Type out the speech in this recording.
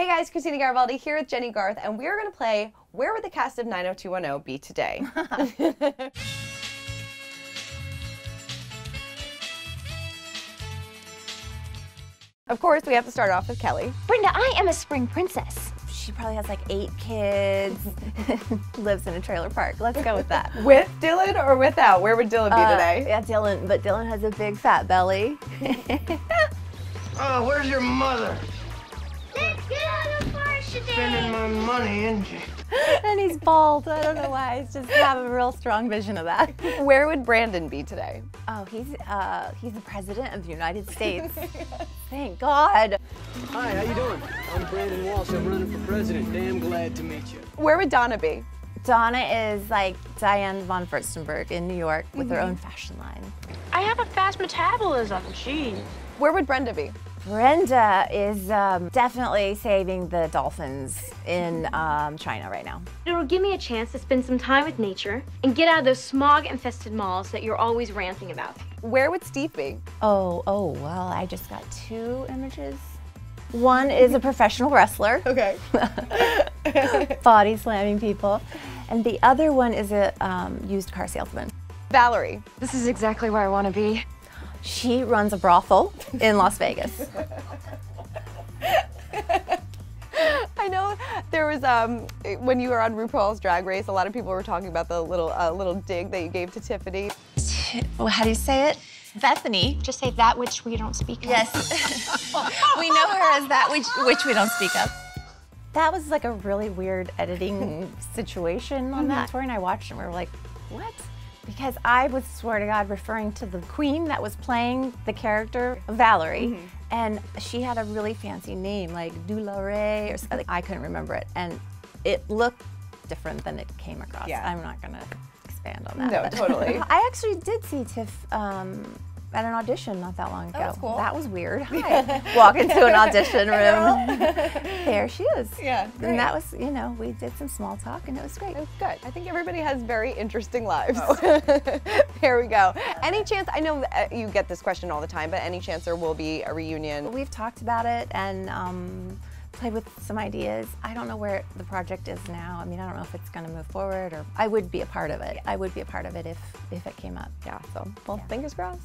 Hey guys, Christina Garibaldi here with Jennie Garth, and we're going to play Where Would the Cast of 90210 Be Today? of course, we have to start off with Kelly. Brenda, I am a spring princess. She probably has like eight kids, lives in a trailer park. Let's go with that. With Dylan or without? Where would Dylan be Uh, today? Yeah, Dylan, but Dylan has a big fat belly. Oh, where's your mother? Spending my money, isn't she? and he's bald. I don't know why. I just have a real strong vision of that. Where would Brandon be today? Oh, he's uh, he's the president of the United States. Thank God. Hi, how you doing? I'm Brandon Walsh. I'm running for president. Damn glad to meet you. Where would Donna be? Donna is like Diane von Furstenberg in New York with her own fashion line. I have a fast metabolism. Gee. Where would Brenda be? Brenda is um, definitely saving the dolphins in um, China right now. It'll give me a chance to spend some time with nature and get out of those smog-infested malls that you're always ranting about. Where would Steve be? Oh, oh, well, I just got two images. One is a professional wrestler, Okay. body slamming people, and the other one is a um, used car salesman. Valerie. This is exactly where I want to be. She runs a brothel in Las Vegas. I know there was um when you were on RuPaul's Drag Race, a lot of people were talking about the little uh, little dig that you gave to Tiffany. Well, how do you say it? Bethany. Just say that which we don't speak of. Yes. we know her as that which, which we don't speak of. That was like a really weird editing situation on that tour, and I watched it and we were like, what? Because I was, swear to God, referring to the queen that was playing the character Valerie, and she had a really fancy name like Dularay or something. I couldn't remember it, and it looked different than it came across. Yeah. I'm not gonna expand on that. No, but- totally. I actually did see Tiff um, at an audition not that long ago. that's cool. That was weird. Hi. Walk into an audition room. there she is. Yeah, great. And that was, you know, we did some small talk and it was great. It was good. I think everybody has very interesting lives. there we go. Any chance? I know uh, you get this question all the time, but any chance there will be a reunion? We've talked about it and um, played with some ideas. I don't know where the project is now. I mean, I don't know if it's going to move forward or I would be a part of it. I would be a part of it if, if it came up. Yeah. So, well, fingers crossed.